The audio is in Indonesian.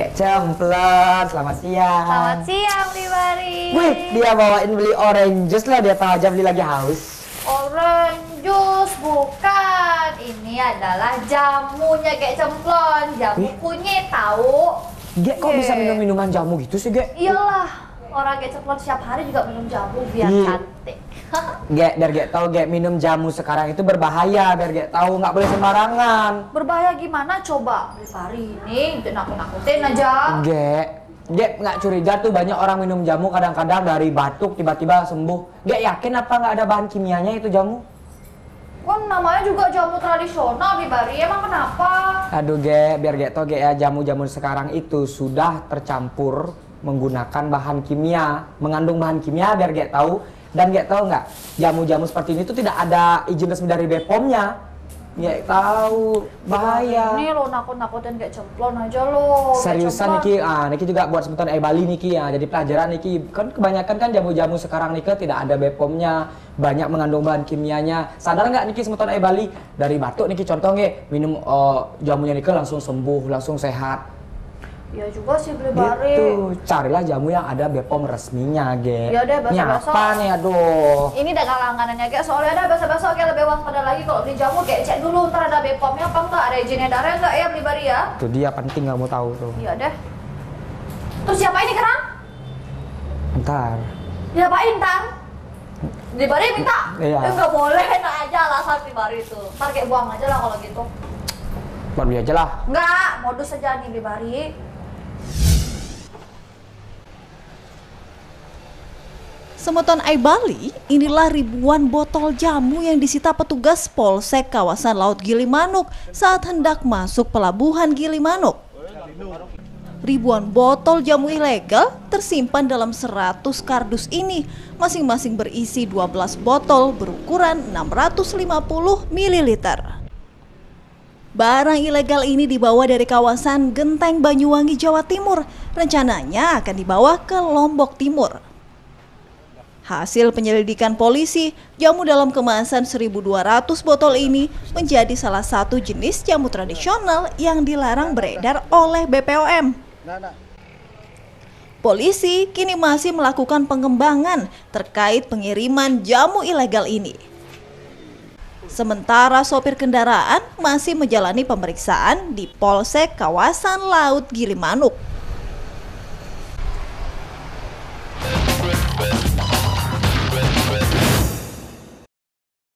Gek Cemplon, selamat siang. Selamat siang, Ribari. Wih, dia bawain beli orange juice lah, dia tahu aja beli lagi haus. Orange juice bukan. Ini adalah jamunya Gek Cemplon, jamu kunyit tahu. Gek, kok Gek. bisa minum minuman jamu gitu sih, Gek? Iyalah, orang Gek Cemplon setiap hari juga minum jamu biar Ih. cantik. Gek, biar Gek tahu Gek minum jamu sekarang itu berbahaya, biar Gek tahu nggak boleh sembarangan. Berbahaya gimana coba? Ribari ini nakut-nakutin aja. Gek, Gek nggak curiga tuh banyak orang minum jamu kadang-kadang dari batuk tiba-tiba sembuh. Gek yakin apa nggak ada bahan kimianya itu jamu? Kan namanya juga jamu tradisional, Ribari. Emang kenapa? Aduh Gek, biar Gek tau Gek ya jamu-jamu sekarang itu sudah tercampur menggunakan bahan kimia, mengandung bahan kimia biar Gek tahu dan Gek tahu nggak jamu-jamu seperti ini tuh tidak ada izin resmi dari BPOM-nya. Gek tahu bahaya. Ini lo nakut-nakutin Gek Cemplon aja lo. Seriusan. Niki, ah Niki juga buat sebutan eh Bali Niki ya. Jadi pelajaran Niki kan kebanyakan kan jamu-jamu sekarang Niki tidak ada BPOM-nya, banyak mengandung bahan kimianya. Sadar nggak Niki sebutan eh Bali dari batuk Niki contoh nggih minum oh, jamunya Niki langsung sembuh, langsung sehat. Iya juga sih, Ribari. Gitu. Carilah jamu yang ada BPOM resminya, Ge. Ya udah, besok-besok. Nyapa nih, aduh. Ini udah langganannya kayak soalnya ada besok-besok kayak lebih waspada lagi kalau beli jamu kayak cek dulu ntar ada BPOM-nya apa enggak, ada izin edarnya enggak ya beli bari ya? Itu dia penting kamu tahu tuh. Iya deh. Terus siapa ini kerang? Ntar. Diapain ntar? Beli bari minta? Iya. Eh, enggak boleh, enak aja alasan beli bari itu. Ntar kayak buang aja lah kalau gitu. Beli aja lah. Enggak, modus aja nih beli bari. Semeton Ai Bali, inilah ribuan botol jamu yang disita petugas Polsek kawasan Laut Gilimanuk saat hendak masuk pelabuhan Gilimanuk. Ribuan botol jamu ilegal tersimpan dalam 100 kardus ini, masing-masing berisi 12 botol berukuran 650 ml. Barang ilegal ini dibawa dari kawasan Genteng Banyuwangi, Jawa Timur. Rencananya akan dibawa ke Lombok Timur. Hasil penyelidikan polisi, jamu dalam kemasan 1.200 botol ini menjadi salah satu jenis jamu tradisional yang dilarang beredar oleh BPOM. Polisi kini masih melakukan pengembangan terkait pengiriman jamu ilegal ini. Sementara sopir kendaraan masih menjalani pemeriksaan di Polsek kawasan Laut Gilimanuk.